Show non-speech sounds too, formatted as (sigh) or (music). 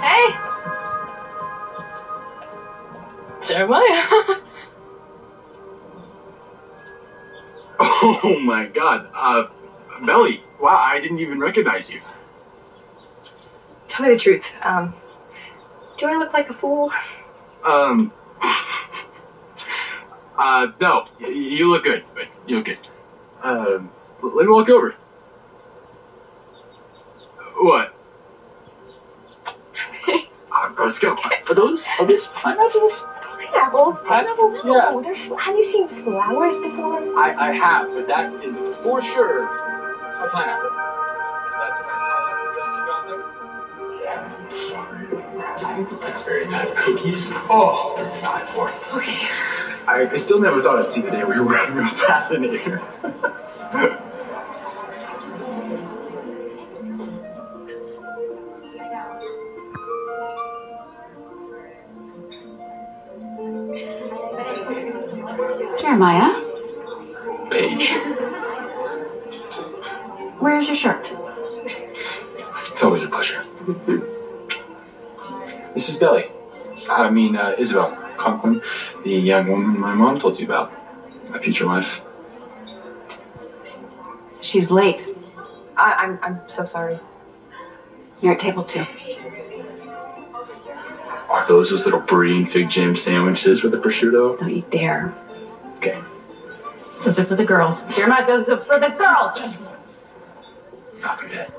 Hey! Jeremiah! (laughs) oh my god, uh, Belly, wow, I didn't even recognize you. Tell me the truth, um, do I look like a fool? Um, (laughs) uh, no, you look good, but you look good. Um, let me walk over. What? Let's go. Are those, are those pineapples? Pineapples? Pineapples? Yeah. They're have you seen flowers before? I, I have, but that is for sure a pineapple. That's a nice pineapple dress you got there? That's very nice. Cookies? Oh, they're die for. Okay. I, I still never thought I'd see the day you were (laughs) real fascinating. (laughs) Jeremiah, Paige. where's your shirt? It's always a pleasure. This is Belly. I mean, uh, Isabel Conklin, the young woman my mom told you about. My future wife. She's late. I, I'm I'm so sorry. You're at table two. Are those those little brie and fig jam sandwiches with the prosciutto? Don't you dare. Okay. Those are for the girls. Here, my those are for the girls. Knock dead.